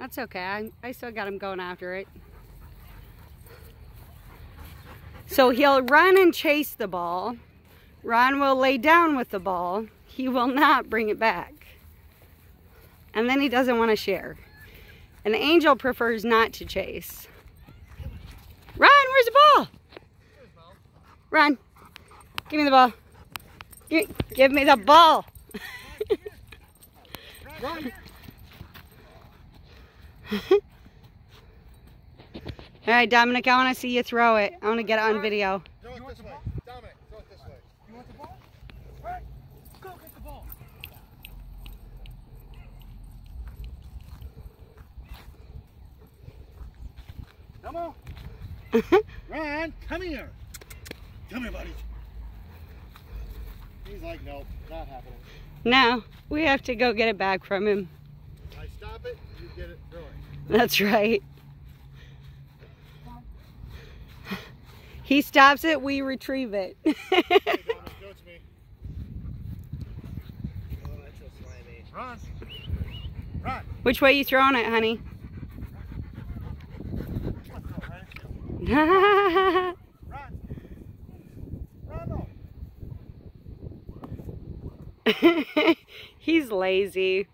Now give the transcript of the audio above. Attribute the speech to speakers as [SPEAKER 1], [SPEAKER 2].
[SPEAKER 1] That's okay. I, I still got him going after it. So he'll run and chase the ball. Ron will lay down with the ball. He will not bring it back. And then he doesn't want to share. And Angel prefers not to chase. Ron, where's the ball? Ron, give me the ball. Give, give me the ball. All right, Dominic, I want to see you throw it. I want to get it on video.
[SPEAKER 2] Throw it this way. Dominic, throw it this way.
[SPEAKER 3] You want the ball? All right, go get the ball. Come on. Ron, come here. Come here, buddy.
[SPEAKER 2] He's like, nope, not happening.
[SPEAKER 1] No, we have to go get it back from him.
[SPEAKER 2] It, you get it.
[SPEAKER 1] That's right. He stops it, we retrieve it.
[SPEAKER 2] Run. Run.
[SPEAKER 1] Which way you throwing it, honey?
[SPEAKER 2] Run.
[SPEAKER 1] He's lazy.